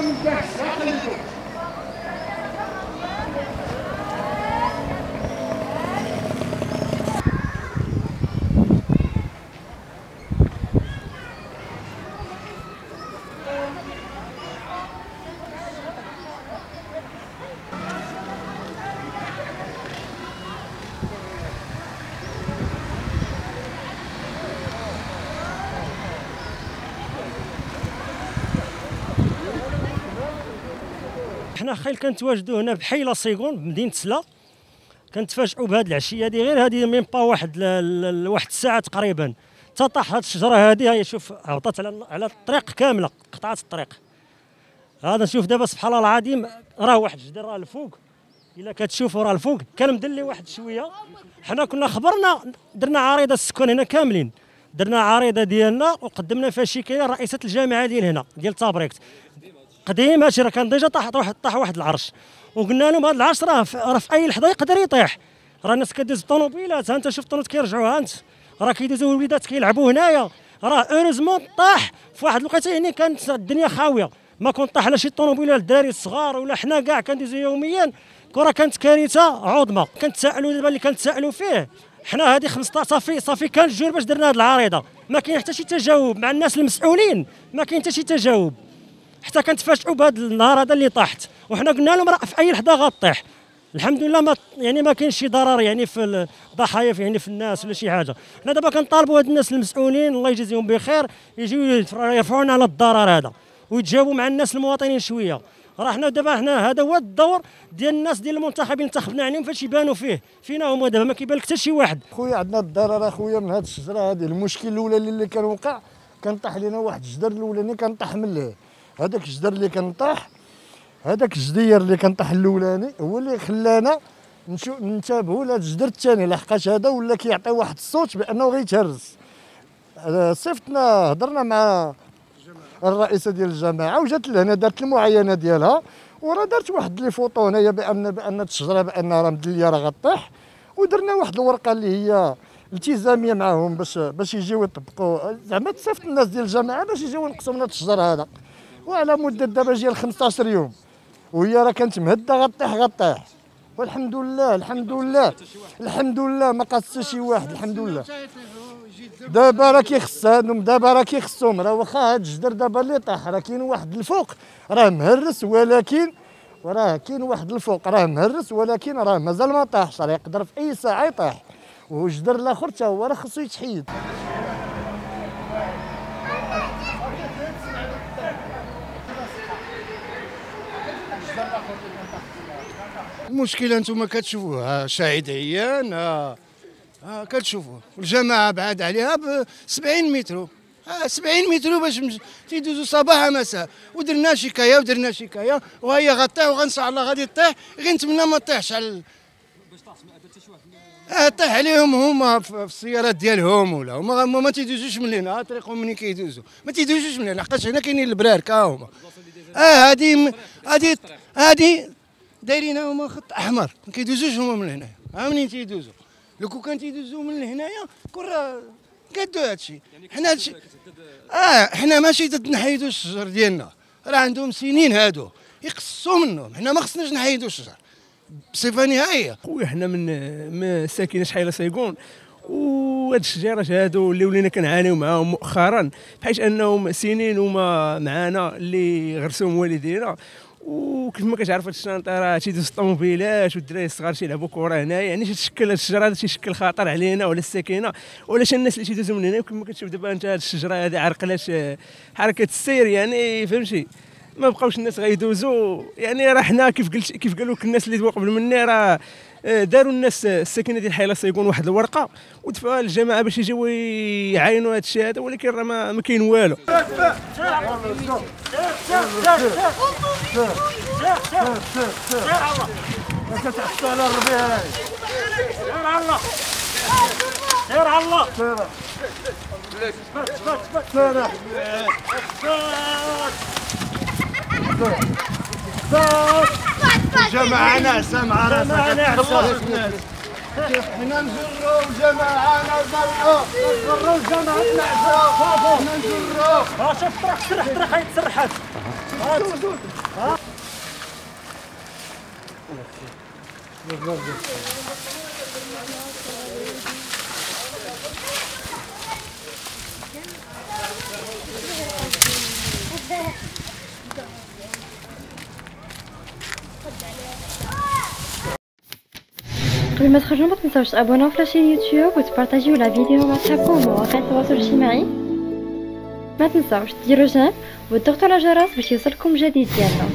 Adam Jackson. حنا خيل كنتواجدوا هنا بحي لاسيكون بمدينة سلا. كنتفاجئوا بهذه العشية هذه غير هذه ميم با واحد واحد الساعة تقريبا. تطاح هذه الشجرة هذه هي شوف هبطت على على الطريق كاملة قطعت الطريق. هذا نشوف دابا سبحان الله العظيم راه واحد الجدر راه الفوق. إلا كتشوفوا راه الفوق كان مدلي واحد شوية. حنا كنا خبرنا درنا عريضة السكان هنا كاملين. درنا عريضة ديالنا وقدمنا فيها شكايه لرئيسة الجماعة ديال هنا ديال تابريكت. قديم هادشي راه كان déjà طاح طاح واحد العرش. وقلنا لهم هذا العرش راه راه في أي لحظة يقدر يطيح. راه الناس كدوز بالطوموبيلات ها انت شوف الطونوبيلات كيرجعوا ها انت. راه كيدوزوا الوليدات كيلعبوا هنايا. راه heureusement طاح. في واحد الوقيته يعني كانت الدنيا خاوية. ما كنت طاح لا شي طوموبيله الدراري الصغار ولا حنا كاع كندوزوا يوميا. كره كانت كارثة عظمى. كنتسائلوا دابا اللي كنتسائلوا فيه حنا هذه 15 صافي صافي كان جروا باش درنا هذه العريضة. ما كاين حتى شي تجاوب مع الناس المسؤولين. ما كاين حتى شي تجاوب. حتى كنتفاجئوا بهذا النهار هذا اللي طاحت. وحنا قلنا لهم راه في أي لحظة غطيح. الحمد لله ما يعني ما كاينش شي ضرر يعني في الضحايا يعني في الناس ولا شي حاجة. حنا دابا كنطالبوا هاد الناس المسؤولين الله يجازيهم بخير يجيو يرفعونا على الضرر هذا ويتجاوبوا مع الناس المواطنين شوية. راه حنا دابا حنا هذا هو الدور ديال الناس ديال المنتخبين انتخبنا عليهم فاش يبانوا فيه. فينا هما دابا ما كيبان لك حتى شي واحد. خويا عندنا الضرر أخويا من هذه الشجرة هذه المشكل الاولاني اللي كان وقع كان طاح لنا واحد الجدر الاولاني كان طاح من ليه. هذاك الجدر اللي كان طاح هذاك الجدير اللي كان طاح الأولاني هو اللي خلانا نشوف ننتبهوا لهذا الجدر الثاني لحقاش هذا ولا كيعطي واحد الصوت بأنه غيتهرس آه، صيفطنا هضرنا مع الرئيسة ديال الجماعه وجات لهنا دارت المعاينة ديالها وراه دارت واحد لي فوطو هنايا بان بأن الشجره بان راه مدلية راه غطيح. ودرنا واحد الورقة اللي هي التزامية معاهم باش باش يجيو يطبقوا زعما تصيفط الناس ديال الجماعه باش يجيو ينقصوا من هذا الشجر هذا. وعلى مدة دابا ديال 15 يوم. وهي راه كانت مهدة غطيح غطيح. والحمد لله الحمد لله الحمد لله ما قاس شي واحد الحمد لله. دابا راه كيخص هادم دابا راه كيخصهم. راه واخا هاد الجدر دابا اللي طاح راه كاين واحد الفوق راه مهرس ولكن وراه كاين واحد الفوق راه مهرس ولكن راه مازال ما طاحش راه يقدر في أي ساعة يطيح والجدر الآخر حتى هو راه خصو يتحيد. المشكلة أنتم كتشوفوها. شاهد عيان ها ها كتشوفوه الجماعة بعاد عليها ب 70 متر آه 70 متر باش تيدوزوا صباح مساء. ودرنا شكاية ودرنا شكاية. وهي غطيح وغنصح الله غادي تطيح غير نتمنى ما تطيحش على آه طيح عليهم هما في السيارات ديالهم ولا هما. هما ما تيدوزوش من هنا. طريقهم منين كيدوزوا ما تيدوزوش من هنا. لحقاش هنا كاينين البرارك ها هما. آه هادي هادي هادي دايرين هما خط أحمر. ما كيدوزوش هما من هنا ها منين تيدوزوا لو كون كان تيدوزوا من هنايا كون راه قادوا هادشي. حنا هادشي آه حنا ماشي ضد نحيدوا الشجر ديالنا. راه عندهم سنين هادو. يقصوا منهم. حنا ما خصناش نحيدوا الشجر. بصفة نهائية. خويا حنا من من ساكنه شحال سيكون. وهاد الشجيرات هادو اللي ولينا كنعانيو معاهم مؤخرا. بحيث أنهم سنين هما معانا اللي غرسوهم والدينا. وكيف ما كتعرف هاد الشانطه راه تيدوز الطوموبيلات والدراري الصغار تيلعبوا كره هنايا. يعني تشكل هاد الشجرة هذا تيشكل خطر علينا وعلى الساكنة ولا شي الناس اللي تيدوزوا من هنا وكيف ما كتشوف دابا انت هاد الشجرة هذه عرقلات حركة السير يعني فهمتي؟ ما بقاوش الناس غيدوزوا يعني راه حنا كيف قلت كيف قالوا لك الناس اللي دوا قبل مني راه آه، داروا الناس الساكنة ديال حيله سيكون واحد الورقة ودفعوها للجماعه باش يجيو يعاينوا هذا الشيء هذا ولكن راه ما, كاين والو. سير على الله سير على الله جماعة ناعسه مع جماعة ناعسة. راسها حنا نجرو جماعة نجرو نجرو جماعة الأعزاء حنا نجرو ها شوف طرح تسرح طرح هاي تسرحت قبل ما تخرجوا ما تنساوش تابوناو في لاشين يوتيوب وتبارطاجيو لا فيديو مع صحابكم ومواقع التواصل الاجتماعي ما تنساوش ديروا جيم وتضغطوا على الجرس باش يوصلكم جديد ديالنا